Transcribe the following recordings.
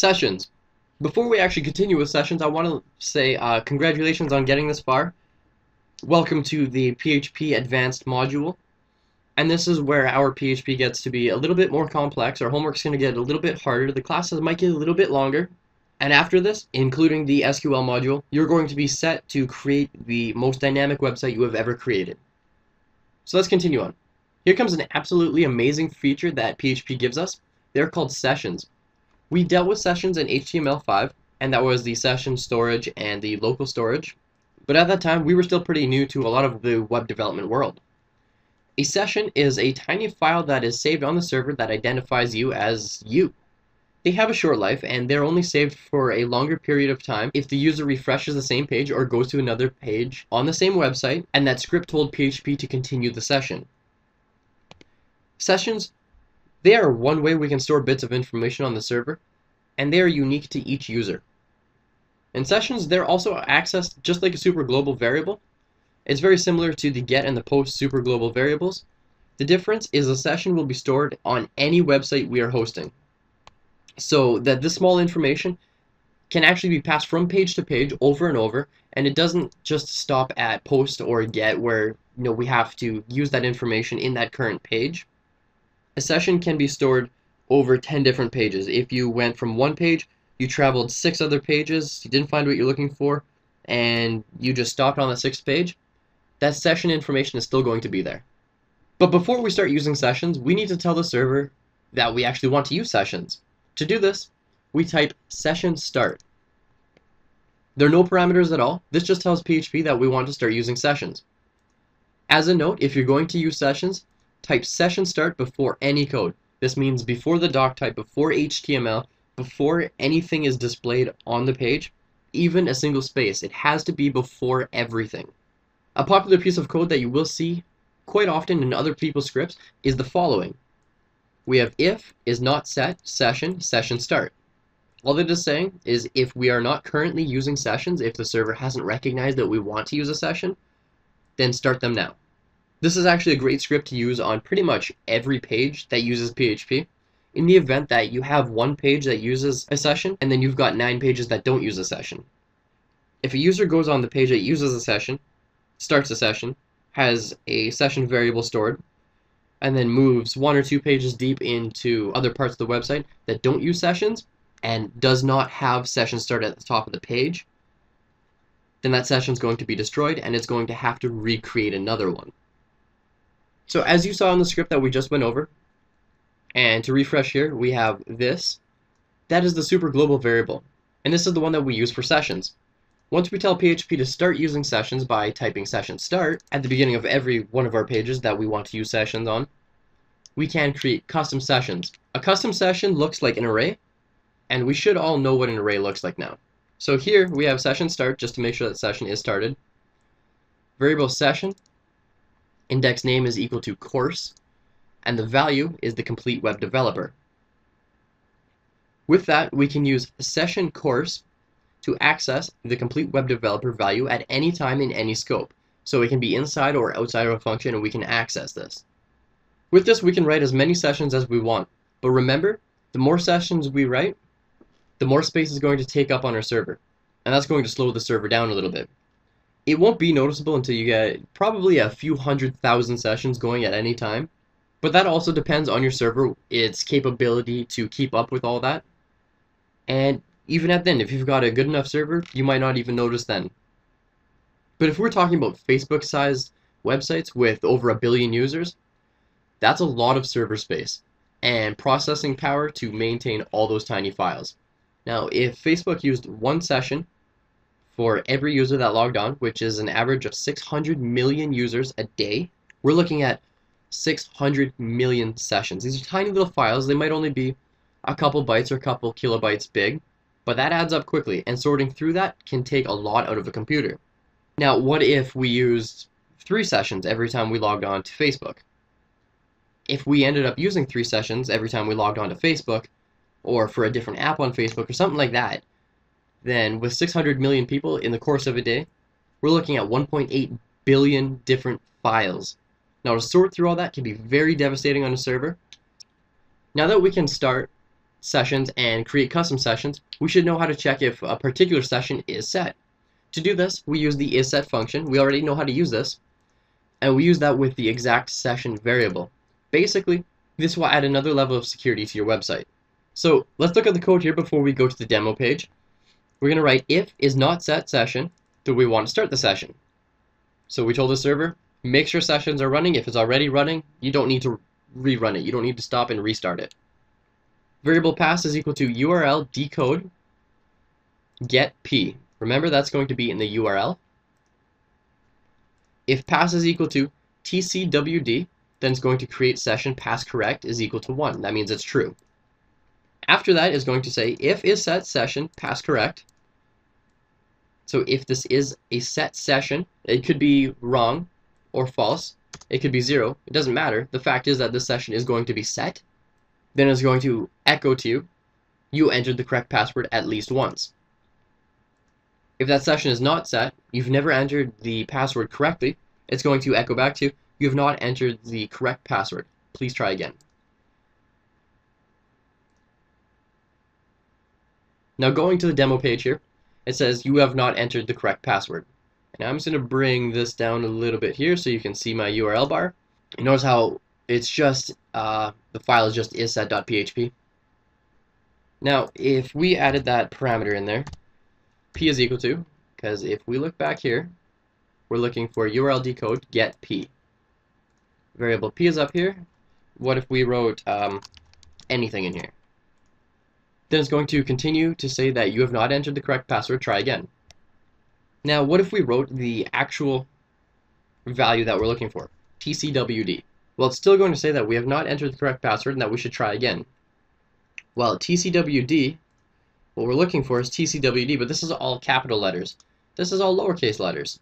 Sessions. Before we actually continue with sessions, I want to say uh, congratulations on getting this far. Welcome to the PHP Advanced module. And this is where our PHP gets to be a little bit more complex. Our homework's going to get a little bit harder. The classes might get a little bit longer. And after this, including the SQL module, you're going to be set to create the most dynamic website you have ever created. So let's continue on. Here comes an absolutely amazing feature that PHP gives us. They're called sessions. We dealt with sessions in HTML5, and that was the session storage and the local storage. But at that time, we were still pretty new to a lot of the web development world. A session is a tiny file that is saved on the server that identifies you as you. They have a short life, and they're only saved for a longer period of time if the user refreshes the same page or goes to another page on the same website, and that script told PHP to continue the session. Sessions they are one way we can store bits of information on the server, and they are unique to each user. In sessions, they're also accessed just like a super global variable. It's very similar to the get and the post super global variables. The difference is a session will be stored on any website we are hosting. So that this small information can actually be passed from page to page over and over, and it doesn't just stop at post or get where you know we have to use that information in that current page. A session can be stored over 10 different pages. If you went from one page, you traveled six other pages, you didn't find what you're looking for, and you just stopped on the sixth page, that session information is still going to be there. But before we start using sessions, we need to tell the server that we actually want to use sessions. To do this, we type session start. There are no parameters at all. This just tells PHP that we want to start using sessions. As a note, if you're going to use sessions, type session start before any code. This means before the doc type, before HTML, before anything is displayed on the page, even a single space. It has to be before everything. A popular piece of code that you will see quite often in other people's scripts is the following. We have if is not set session session start. All that is saying is if we are not currently using sessions, if the server hasn't recognized that we want to use a session, then start them now. This is actually a great script to use on pretty much every page that uses PHP. In the event that you have one page that uses a session, and then you've got nine pages that don't use a session. If a user goes on the page that uses a session, starts a session, has a session variable stored, and then moves one or two pages deep into other parts of the website that don't use sessions, and does not have session start at the top of the page, then that session is going to be destroyed and it's going to have to recreate another one. So as you saw in the script that we just went over, and to refresh here, we have this. That is the super global variable, and this is the one that we use for sessions. Once we tell PHP to start using sessions by typing session start at the beginning of every one of our pages that we want to use sessions on, we can create custom sessions. A custom session looks like an array, and we should all know what an array looks like now. So here we have session start just to make sure that session is started. Variable session index name is equal to course, and the value is the complete web developer. With that, we can use session course to access the complete web developer value at any time in any scope. So it can be inside or outside of a function and we can access this. With this, we can write as many sessions as we want. But remember, the more sessions we write, the more space is going to take up on our server. And that's going to slow the server down a little bit. It won't be noticeable until you get probably a few hundred thousand sessions going at any time. But that also depends on your server, its capability to keep up with all that. And even at then, if you've got a good enough server, you might not even notice then. But if we're talking about Facebook-sized websites with over a billion users, that's a lot of server space and processing power to maintain all those tiny files. Now, if Facebook used one session for every user that logged on, which is an average of 600 million users a day, we're looking at 600 million sessions. These are tiny little files. They might only be a couple bytes or a couple kilobytes big, but that adds up quickly, and sorting through that can take a lot out of a computer. Now, what if we used three sessions every time we logged on to Facebook? If we ended up using three sessions every time we logged on to Facebook, or for a different app on Facebook, or something like that, then with 600 million people in the course of a day, we're looking at 1.8 billion different files. Now to sort through all that can be very devastating on a server. Now that we can start sessions and create custom sessions, we should know how to check if a particular session is set. To do this, we use the isSet function. We already know how to use this. And we use that with the exact session variable. Basically, this will add another level of security to your website. So let's look at the code here before we go to the demo page. We're going to write if is not set session, do we want to start the session. So we told the server, make sure sessions are running. If it's already running, you don't need to rerun it. You don't need to stop and restart it. Variable pass is equal to URL decode get p. Remember that's going to be in the URL. If pass is equal to tcwd, then it's going to create session pass correct is equal to 1. That means it's true. After that is going to say if is set session pass correct. So if this is a set session, it could be wrong or false. It could be 0. It doesn't matter. The fact is that this session is going to be set then it's going to echo to you, you entered the correct password at least once. If that session is not set, you've never entered the password correctly, it's going to echo back to you, you have not entered the correct password. Please try again. Now going to the demo page here, it says you have not entered the correct password. And I'm just going to bring this down a little bit here so you can see my URL bar. And notice how it's just, uh, the file is just isset.php. Now, if we added that parameter in there, p is equal to, because if we look back here, we're looking for URL decode get p. Variable p is up here. What if we wrote um, anything in here? Then it's going to continue to say that you have not entered the correct password, try again. Now, what if we wrote the actual value that we're looking for, tcwd? Well, it's still going to say that we have not entered the correct password and that we should try again. Well, TCWD, what we're looking for is TCWD, but this is all capital letters. This is all lowercase letters.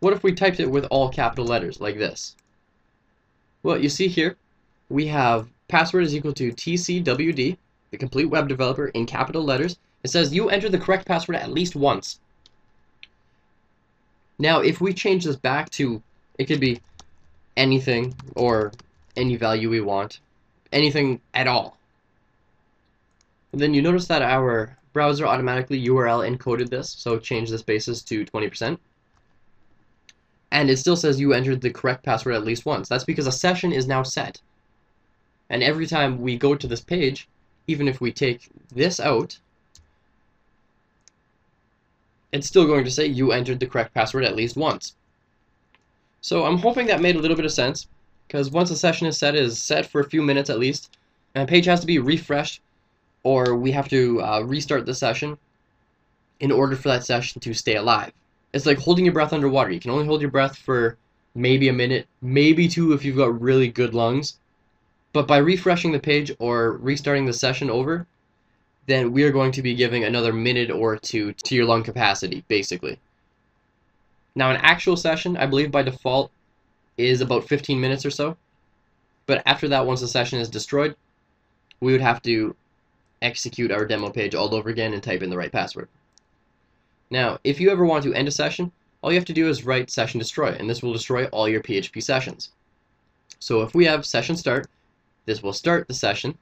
What if we typed it with all capital letters, like this? Well, you see here, we have password is equal to TCWD, the complete web developer, in capital letters. It says you entered the correct password at least once. Now, if we change this back to, it could be anything or any value we want, anything at all. And then you notice that our browser automatically URL encoded this, so change the spaces to 20%. And it still says you entered the correct password at least once. That's because a session is now set. And every time we go to this page, even if we take this out, it's still going to say you entered the correct password at least once. So I'm hoping that made a little bit of sense, because once a session is set, it is set for a few minutes at least, and a page has to be refreshed, or we have to uh, restart the session in order for that session to stay alive. It's like holding your breath underwater. You can only hold your breath for maybe a minute, maybe two if you've got really good lungs. But by refreshing the page or restarting the session over, then we are going to be giving another minute or two to your lung capacity, basically. Now, an actual session, I believe by default, is about 15 minutes or so. But after that, once the session is destroyed, we would have to execute our demo page all over again and type in the right password. Now, if you ever want to end a session, all you have to do is write session destroy, and this will destroy all your PHP sessions. So if we have session start, this will start the session.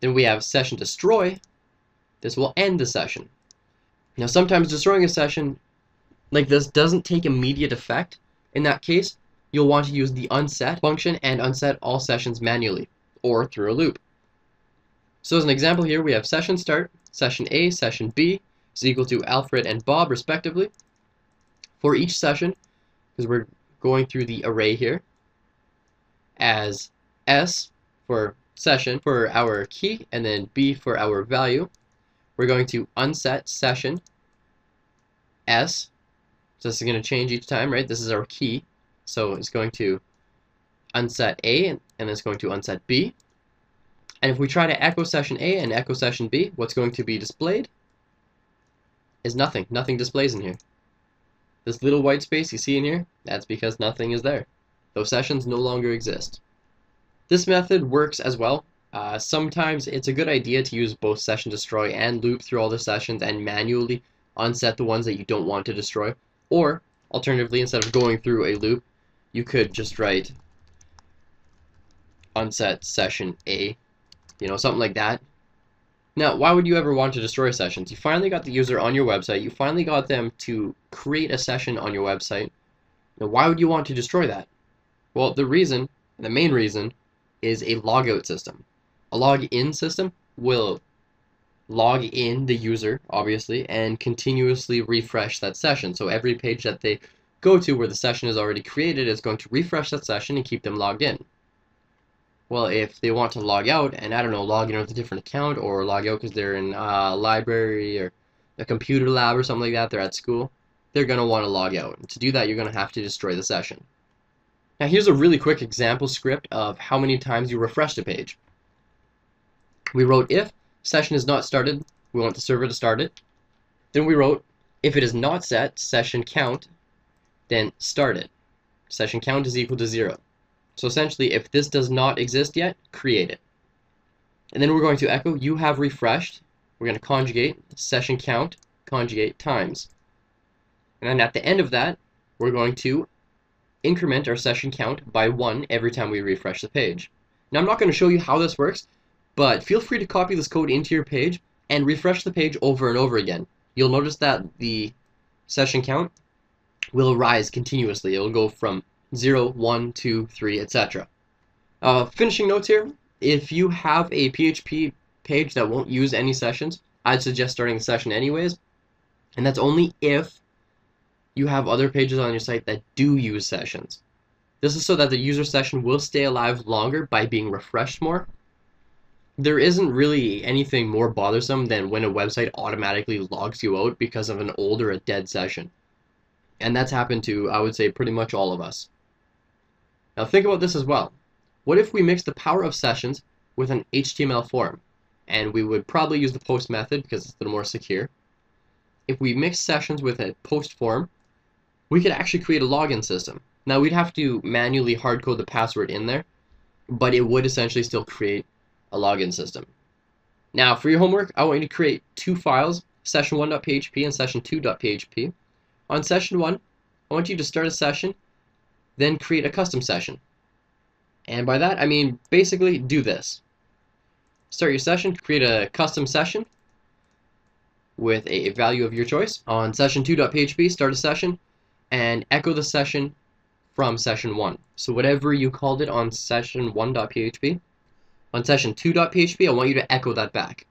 Then we have session destroy, this will end the session. Now sometimes destroying a session like this doesn't take immediate effect, in that case, you'll want to use the unset function and unset all sessions manually, or through a loop. So as an example here, we have session start, session A, session B is equal to Alfred and Bob respectively. For each session, because we're going through the array here, as S for session for our key, and then B for our value, we're going to unset session S so this is going to change each time, right? This is our key. So it's going to unset A and, and it's going to unset B. And if we try to echo session A and echo session B, what's going to be displayed is nothing. Nothing displays in here. This little white space you see in here, that's because nothing is there. Those sessions no longer exist. This method works as well. Uh, sometimes it's a good idea to use both session destroy and loop through all the sessions and manually unset the ones that you don't want to destroy. Or, alternatively, instead of going through a loop, you could just write unset session A you know, something like that. Now, why would you ever want to destroy sessions? You finally got the user on your website, you finally got them to create a session on your website. Now, why would you want to destroy that? Well, the reason, the main reason, is a logout system. A login system will log in the user, obviously, and continuously refresh that session. So every page that they go to where the session is already created is going to refresh that session and keep them logged in. Well, if they want to log out and, I don't know, log in with a different account or log out because they're in uh, a library or a computer lab or something like that, they're at school, they're going to want to log out. And to do that, you're going to have to destroy the session. Now here's a really quick example script of how many times you refreshed a page. We wrote if session is not started, we want the server to start it. Then we wrote if it is not set, session count, then start it. Session count is equal to zero. So essentially, if this does not exist yet, create it. And then we're going to echo you have refreshed. We're going to conjugate session count, conjugate times. And then at the end of that, we're going to increment our session count by one every time we refresh the page. Now I'm not going to show you how this works, but feel free to copy this code into your page and refresh the page over and over again. You'll notice that the session count will rise continuously. It'll go from 0, 1, 2, 3, etc. Uh, finishing notes here, if you have a PHP page that won't use any sessions, I'd suggest starting a session anyways. And that's only if you have other pages on your site that do use sessions. This is so that the user session will stay alive longer by being refreshed more. There isn't really anything more bothersome than when a website automatically logs you out because of an old or a dead session. And that's happened to, I would say, pretty much all of us. Now think about this as well. What if we mix the power of sessions with an HTML form? And we would probably use the post method because it's a little more secure. If we mix sessions with a post form, we could actually create a login system. Now we'd have to manually hardcode the password in there, but it would essentially still create a login system. Now for your homework, I want you to create two files, session1.php and session2.php. On session 1, I want you to start a session then create a custom session. And by that, I mean basically do this. Start your session, create a custom session with a value of your choice. On session2.php, start a session and echo the session from session 1. So whatever you called it on session1.php, on session2.php, I want you to echo that back.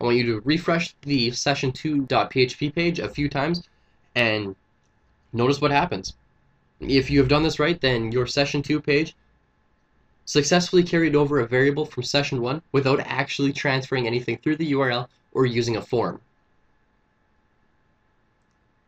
I want you to refresh the session2.php page a few times and notice what happens. If you have done this right, then your session 2 page successfully carried over a variable from session 1 without actually transferring anything through the URL or using a form.